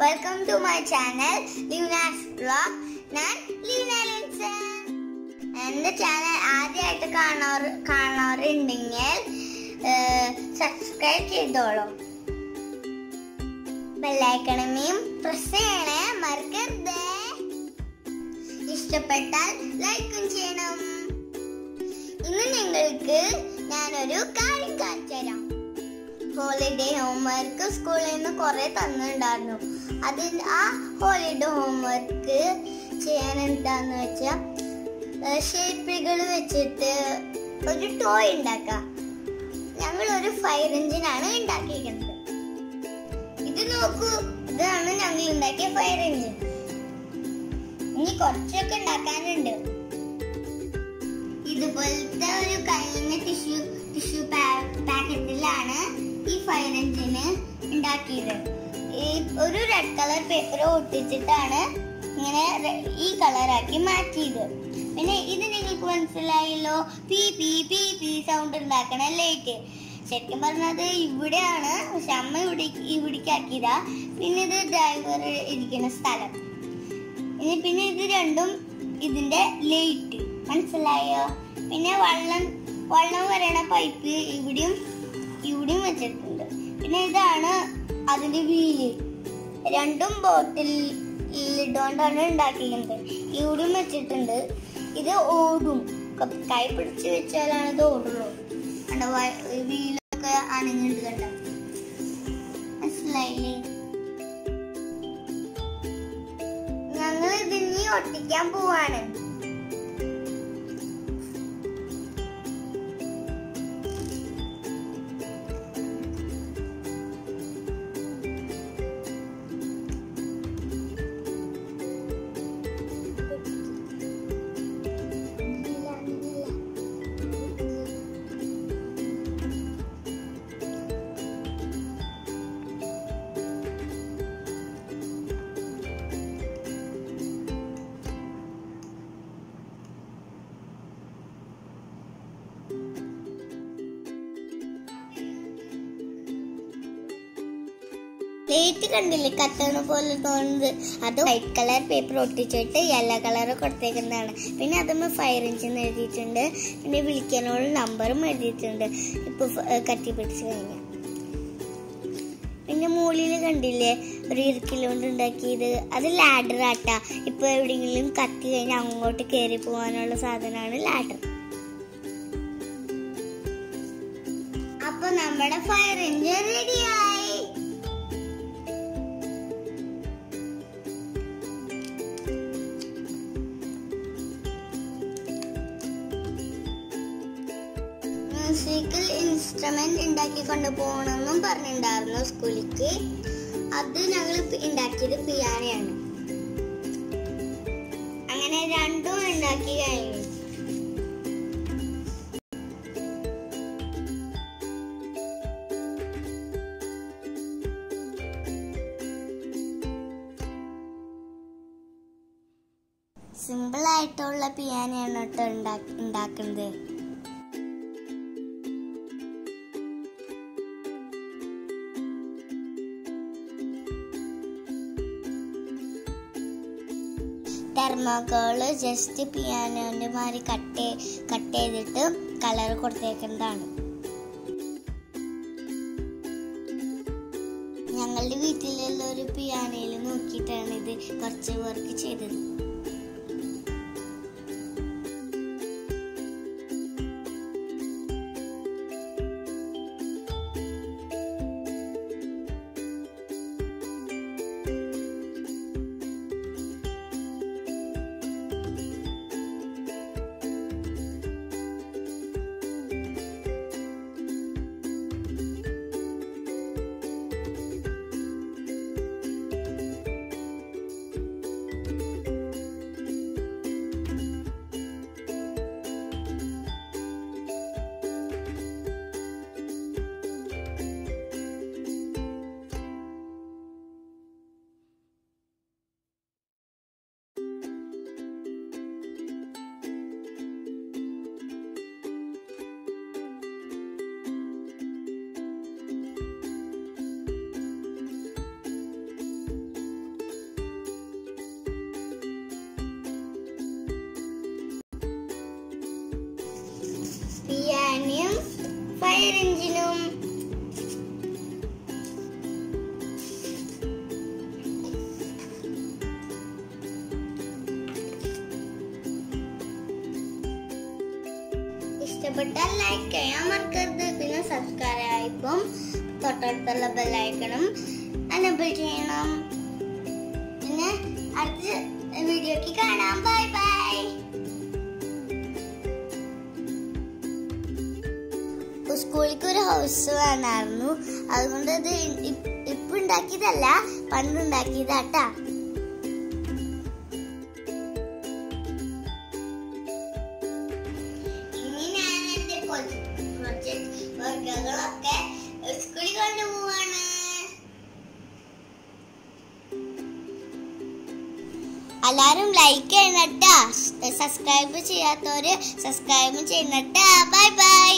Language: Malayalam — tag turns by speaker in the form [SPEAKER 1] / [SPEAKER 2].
[SPEAKER 1] വെൽക്കം ടു മൈ ചാനൽ ലിവനാസ് ബ്ലോഗ് ഞാൻ ലീന ലിൻസൺ എന്റെ ചാനൽ ആദ്യമായിട്ട് കാണാറ് കാണാറുണ്ടെങ്കിൽ സബ്സ്ക്രൈബ് ചെയ്തോളൂ. ബെല്ലൈക്കണമേയും പ്രസ് ചെയ്യണേ മറക്കരുത്. ഇഷ്ടപ്പെട്ടാൽ ലൈക്കും ചെയ്യണം. ഇന്ന് നിങ്ങൾക്ക് ഞാനൊരു കാര്യം കാണിച്ചു തരാം ഹോളിഡേ ഹോംവർക്ക് സ്കൂളിൽ നിന്ന് കുറെ തന്നിട്ടുണ്ടായിരുന്നു അതിൽ ആ ഹോളിഡേ ഹോംവർക്ക് ചെയ്യാൻ എന്താന്ന് വെച്ചാൽ ഷേപ്പുകൾ വെച്ചിട്ട് ഒരു ടോയ് ഉണ്ടാക്കാം ഞങ്ങൾ ഒരു ഫയർ എഞ്ചിനാണ് ഉണ്ടാക്കിയിരിക്കുന്നത് ഇത് നോക്കൂ ഇതാണ് ഞങ്ങൾ ഉണ്ടാക്കിയ ഫയർ എഞ്ചിൻ ഇനി കുറച്ചൊക്കെ ഉണ്ടാക്കാനുണ്ട് ഇതുപോലത്തെ ഒരു കഴിഞ്ഞ ടിഷ്യൂ ടിഷ്യൂ പാക്കറ്റിലാണ് ഈ ഫയർ എഞ്ചിന് ഉണ്ടാക്കിയത് ഒരു റെഡ് കളർ പേപ്പർ ഒട്ടിച്ചിട്ടാണ് ഇങ്ങനെ ഈ കളറാക്കി മാറ്റിയത്. പിന്നെ ഇത് നിങ്ങൾക്ക് മനസ്സിലായല്ലോ? P P P P sound ഉണ്ടാക്കണ ലൈറ്റ് ശരിക്കും പറഞ്ഞത് ഇവിടെയാണ്. പക്ഷെ അമ്മ ഇവിടെ ഇവിടേക്കാക്കിയതാ പിന്നെ ഇത് ഡ്രൈവർ ഇരിക്കുന്ന സ്ഥലം. ഇനി പിന്നെ ഇത് രണ്ടും ഇതിന്റെ ലൈറ്റ് മനസ്സിലായോ? പിന്നെ വള്ളം വെള്ളം വരണ പൈപ്പ് ഇവിടെയും ഇവിടെയും വെച്ചിട്ടുണ്ട്. പിന്നെ ഇതാണ് അതിന്റെ വീൽ. രണ്ടും ബോട്ടിൽ ഇട്ടുകൊണ്ടാണ് ഉണ്ടാക്കിയിരിക്കുന്നത് ഇവിടെയും വെച്ചിട്ടുണ്ട്. ഇത് ഓടും. ക- പിടിച്ച് വെച്ചാലാണ് ഇത് ഓടുള്ളൂ. വീലൊക്കെ അനങ്ങിണ്ട് കണ്ടോ? മനസ്സിലായില്ലേ? ഞങ്ങൾ ഇതിനി ഒട്ടിക്കാൻ പോവാണ്. പ്ലേറ്റ് കണ്ടില്ലേ? കത്തണ പോലെ തോന്നുന്നത്. അത് വൈറ്റ് കളർ പേപ്പർ ഒട്ടിച്ചിട്ട് യെല്ലോ കളർ കൊടുത്തേക്കുന്നതാണ്. പിന്നെ അതുമ്മ ഫയർ എഞ്ചിൻ എഴുതിയിട്ടുണ്ട്. പിന്നെ വിളിക്കാനുള്ള നമ്പറും എഴുതിയിട്ടുണ്ട്. ഇപ്പൊ ഫ- ഏ, കത്തി പിടിച്ച് കഴിഞ്ഞാൽ പിന്നെ മുകളിൽ കണ്ടില്ലേ? ഒരു ഇറുക്കിലോണ്ട് ഉണ്ടാക്കിയത്. അത് ലാഡർ ആട്ടാ. ഇപ്പൊ എവിടെയെങ്കിലും കത്തി കഴിഞ്ഞാൽ അങ്ങോട്ട് കയറി പോകാനുള്ള സാധനമാണ് ലാഡർ അപ്പൊ നമ്മുടെ ഫയർ എഞ്ചിൻ റെഡിയായി മ്യൂസിക്കൽ ഇൻസ്ട്രുമെന്റ് ഉണ്ടാക്കി കൊണ്ടുപോകണമെന്നും പറഞ്ഞിട്ടുണ്ടായിരുന്നു സ്കൂളിക്ക് അത് ഞങ്ങൾ ഉണ്ടാക്കിയത് പിയാനയാണ്. അങ്ങനെ രണ്ടും ഉണ്ടാക്കി കഴിഞ്ഞു. സിമ്പിൾ ആയിട്ടുള്ള പിയാനയാണ് കേട്ടോ ഉണ്ടാ- ഉണ്ടാക്കുന്നത്. തെർമോക്കോൾ ജസ്റ്റ് പിയാനോന്റെ മാതിരി കട്ട് കട്ട് ചെയ്തിട്ട് കളർ കൊടുത്തേക്കുന്നതാണ്. ഞങ്ങളുടെ വീട്ടിലുള്ള ഒരു പിയാനയിൽ നോക്കിയിട്ടാണ് ഇത് കുറച്ച് വർക്ക് ചെയ്തത്. ഫയർ എഞ്ചിനും ഇഷ്ടപ്പെട്ടാൽ ലൈക്ക് ചെയ്യാൻ മറക്കരുത്. പിന്നെ സബ്സ്ക്രൈബ് ആയിപ്പം തൊട്ടടുത്തുള്ള ബെല്ലൈക്കണം അനബിൾ ചെയ്യണം. പിന്നെ അടുത്ത വീഡിയോക്ക് കാണാം. ബൈ ബൈ സ്കൂളിലേക്ക് ഒരു ഹൗസ് വേണമായിരുന്നു അതുകൊണ്ട് അത് ഇപ്പൊ ഉണ്ടാക്കിയതല്ല പണ്ട് ഉണ്ടാക്കിയതാട്ടാ. ഇനി ഞാൻ എന്റെ എല്ലാരും ലൈക്ക് ചെയ്യണട്ടാ സബ്സ്ക്രൈബ് ചെയ്യാത്തവര് സബ്സ്ക്രൈബ് ചെയ്യണട്ടാ ബൈ ബൈ